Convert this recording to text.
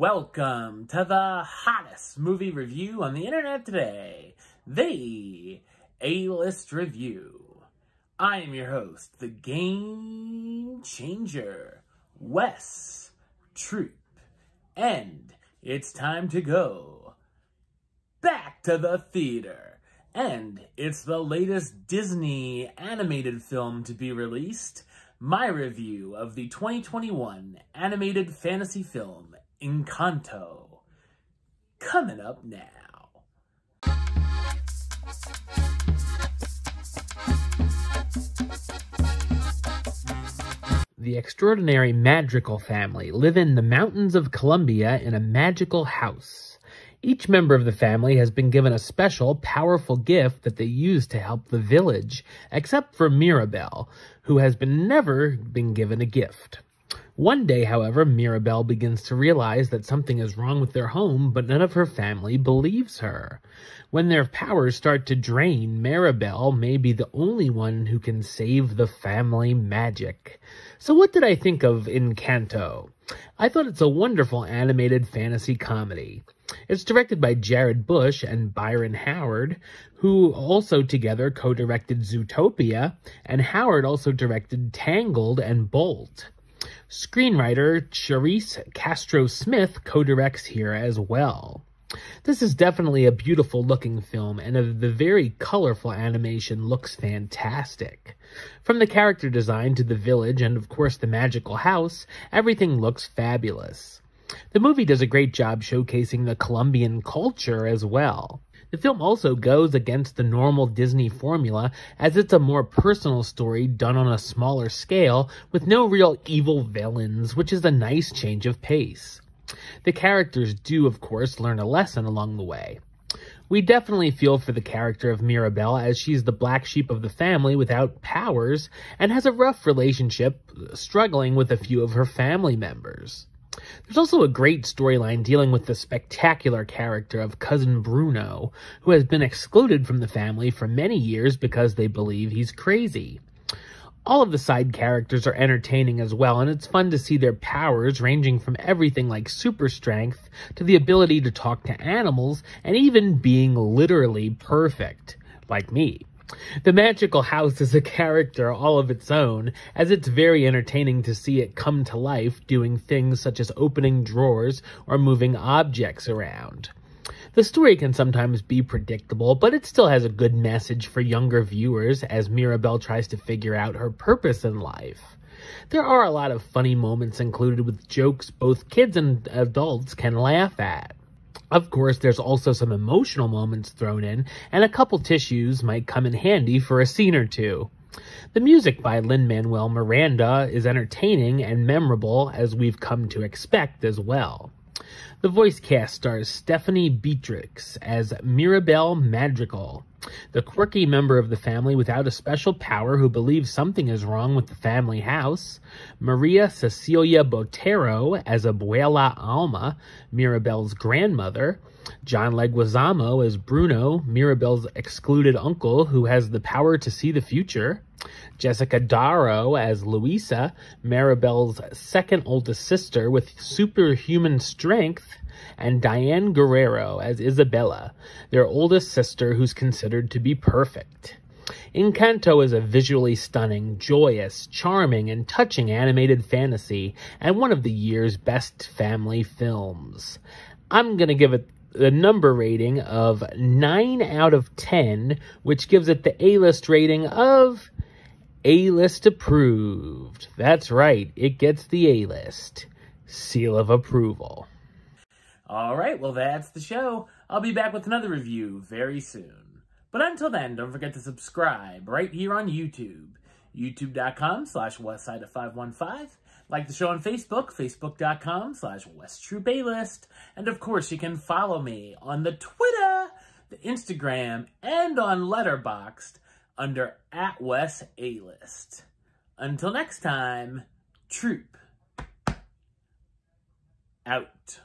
Welcome to the hottest movie review on the internet today, the A-List Review. I am your host, the Game Changer, Wes Troop, and it's time to go back to the theater. And it's the latest Disney animated film to be released, my review of the 2021 animated fantasy film Encanto. Coming up now. The extraordinary Madrigal family live in the mountains of Colombia in a magical house. Each member of the family has been given a special, powerful gift that they use to help the village, except for Mirabel, who has been never been given a gift. One day, however, Mirabel begins to realize that something is wrong with their home, but none of her family believes her. When their powers start to drain, Mirabel may be the only one who can save the family magic. So what did I think of Encanto? I thought it's a wonderful animated fantasy comedy. It's directed by Jared Bush and Byron Howard, who also together co-directed Zootopia, and Howard also directed Tangled and Bolt. Screenwriter Charise Castro Smith co-directs here as well. This is definitely a beautiful looking film, and the very colorful animation looks fantastic. From the character design to the village and of course the magical house, everything looks fabulous. The movie does a great job showcasing the Colombian culture as well. The film also goes against the normal Disney formula as it's a more personal story done on a smaller scale with no real evil villains, which is a nice change of pace. The characters do, of course, learn a lesson along the way. We definitely feel for the character of Mirabel as she's the black sheep of the family without powers and has a rough relationship, struggling with a few of her family members. There's also a great storyline dealing with the spectacular character of Cousin Bruno, who has been excluded from the family for many years because they believe he's crazy. All of the side characters are entertaining as well, and it's fun to see their powers ranging from everything like super strength to the ability to talk to animals and even being literally perfect, like me. The magical house is a character all of its own, as it's very entertaining to see it come to life doing things such as opening drawers or moving objects around. The story can sometimes be predictable, but it still has a good message for younger viewers as Mirabel tries to figure out her purpose in life. There are a lot of funny moments included with jokes both kids and adults can laugh at. Of course, there's also some emotional moments thrown in, and a couple tissues might come in handy for a scene or two. The music by Lin-Manuel Miranda is entertaining and memorable as we've come to expect as well. The voice cast stars Stephanie Beatriz as Mirabel Madrigal, the quirky member of the family without a special power who believes something is wrong with the family house, Maria Cecilia Botero as Abuela Alma, Mirabel's grandmother, John Leguizamo as Bruno, Mirabel's excluded uncle who has the power to see the future, Jessica Darrow as Luisa, Maribel's second oldest sister with superhuman strength, and Diane Guerrero as Isabela, their oldest sister who's considered to be perfect. Encanto is a visually stunning, joyous, charming, and touching animated fantasy, and one of the year's best family films. I'm gonna give it a number rating of 9 out of 10, which gives it the A-list rating of A-list approved. That's right, it gets the A-list. Seal of approval. All right, well, that's the show. I'll be back with another review very soon. But until then, don't forget to subscribe right here on YouTube. YouTube.com slash Westside of 515. Like the show on Facebook, Facebook.com slash List. And of course, you can follow me on the Twitter, the Instagram, and on Letterboxd under at Wes A-List. Until next time, Troop out.